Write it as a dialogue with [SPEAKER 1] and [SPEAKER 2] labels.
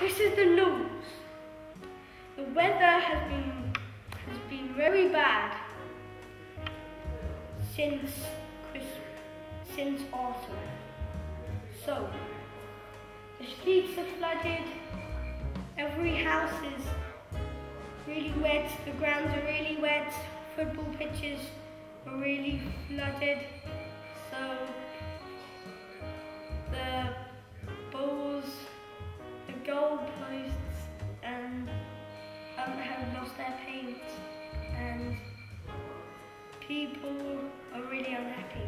[SPEAKER 1] this is the news. The weather has been has been very bad since Chris, since autumn. So the streets are flooded. Every house is really wet. The grounds are really wet. Football pitches are really flooded. So people are really unhappy.